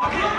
Okay.